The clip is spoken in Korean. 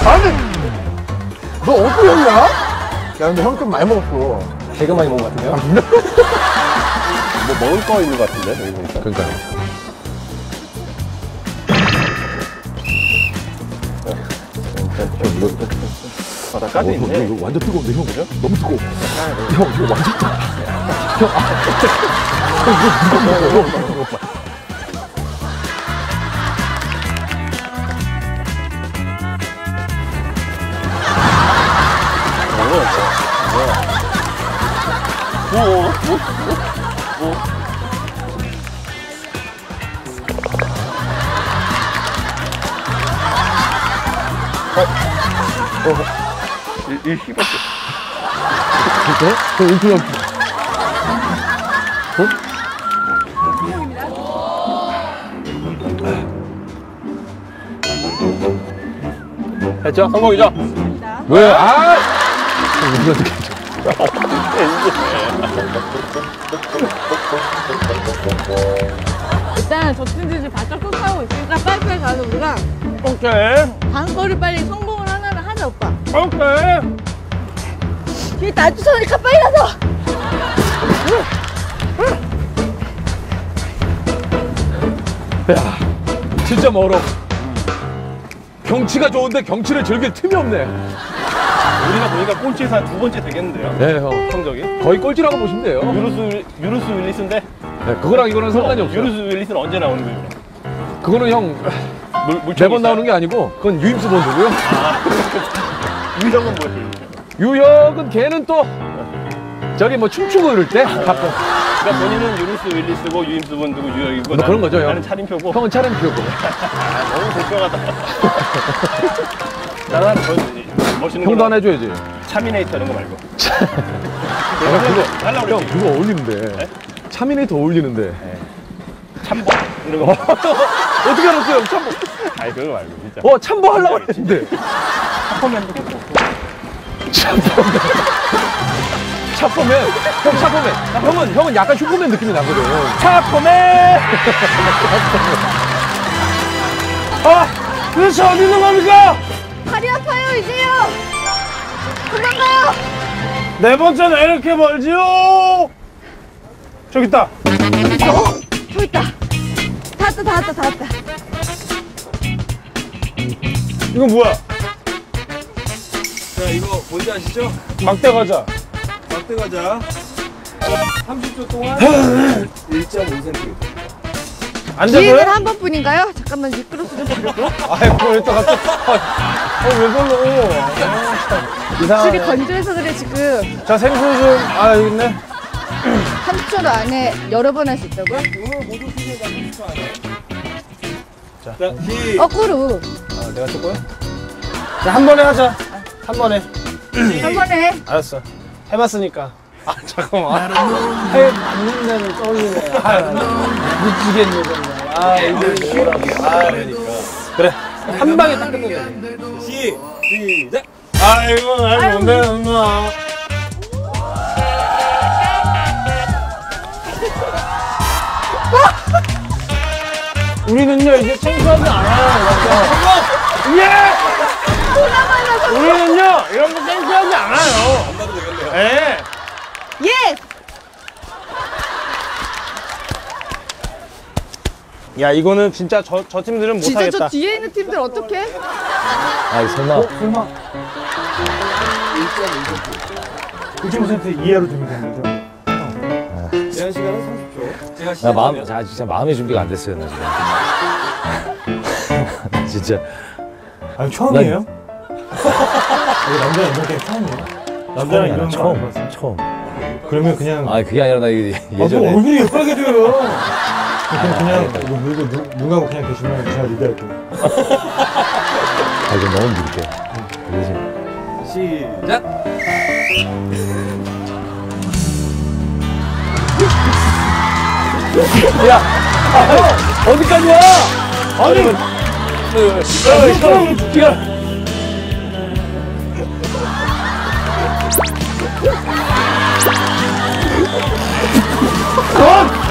아니 너 어떻게 했냐? 야 근데 형좀 많이 먹었어 되게 많이 먹은 것 같은데요? 뭐 먹을 거 있는 것 같은데 여기 보니까. 그러니까요. 바닥까지 어, 있네. 이거, 이거 완전 뜨거운데 형 너무 뜨거워 형 이거 완전 뜨거워 형 아, 형 이거 무거워 이, 이 씹었어. 진짜? 형 인투 형 됐죠? 성공이죠? 왜? 아! 형 이거 어떻게? 일단 적진지지 바짝 쫓아오고 있으니까 빨리빨리 가서 우리가 오케이. 다음 거를 빨리 성공을 하나를 하자 오빠 오케이. 뒤에 나 쫓아오니까 빨리 가서 진짜 멀어 경치가 좋은데 경치를 즐길 틈이 없네 우리가 보니까 꼴찌에서 한 두 번째 되겠는데요? 네 형. 성적이? 거의 꼴찌라고 보시면 돼요. 유루스, 유루스 윌리스인데? 네, 그거랑 이거는 상관이 없어요. 유루스 윌리스는 언제 나오는 거예요? 그거는 형 물, 물총 매번 나오는 게 아니고 그건 유임스 본드고요. 유혁은 뭐예요? 유혁은 걔는 또 저기 뭐 춤추고 그럴 때? 가끔. 그러니까 본인은 유루스 윌리스고 유임스 본드고 유형이고 뭐 그런 거죠, 형. 나는 차림표고. 형은 차량 피우고. 아, 너무 불평하다. 나는 더 멋있는 형도 거 하나 해줘야지. 차미네이터 이런 거 말고. 아, 그거 형 그거 어울리는데. 차미네이터 어울리는데. 참보. 이런 거. 어떻게 알았어요 형? 참보. 아니 그거 말고 진짜. 어 참보 하려고 했는데. 슈퍼맨도 차포맨 차포맨 형 차포맨 형은 형은 약간 슈퍼맨 느낌이 나거든. 차포맨 아 도대체 어디 있는 겁니까? 다리 아파요 이제요 도망가요 네 번째는 이렇게 멀지요 저기 있다? 어? 저 있다 다 왔다 다 왔다 다 왔다 이건 뭐야? 자 이거 뭔지 아시죠? 막대 과자 막대 과자 30초 동안 1.5cm 기회는 한 번뿐인가요? 잠깐만 미끄러서 좀 버릴게요 아이 그걸 또 갑자기. 어왜 별로 줄이 이상하네. 건조해서 그래 지금. 자 생수 좀아 여기 있네. 30초 안에 여러 번 할 수 있다고요? 자. 시, 거꾸로 아 내가 쏠 거야? 자한 번에 하자. 한 번에. 한 번에. 알았어. 해봤으니까 아 잠깐만. 해 맞는다는 떠올리네. 아 미치겠네 정말. 아 이게 뭐라고 아 그러니까. 그래. 한 방에 딱 끝내자. 시, 시작! 아이고 날 못내 엄마? 우리는요 이제 청소하지 않아요. 맞죠? 예! 우리는요 이런 거 청소하지 않아요 안 봐도 되겠네요 예! 예! 야 이거는 진짜 저, 저 팀들은 진짜 못하겠다. 저 뒤에 있는 팀들 어떡해? 아 설마. 1.5cm 이하로 주면 되는 거죠? 제한 시간은 30초 제가 나 마음 자 진짜 마음의 준비가 안 됐어요 나 지금. 진짜. 아니 처음이에요? 남자 이렇게 처음이야 남자랑 처음이야, 이런 처음 거 처음. 그러면 그냥 아 그게 아니라 나 이게 아, 뭐 예전에 얼굴이 빨개져요 그냥 그냥 알겠다. 이거 물고 눈, 눈 감고 그냥 계시면 제가 리드할게요 아 이거 너무 느릴게 그래서 시작! 어디까지 와? 아니 야, 콧물이 뭐야 내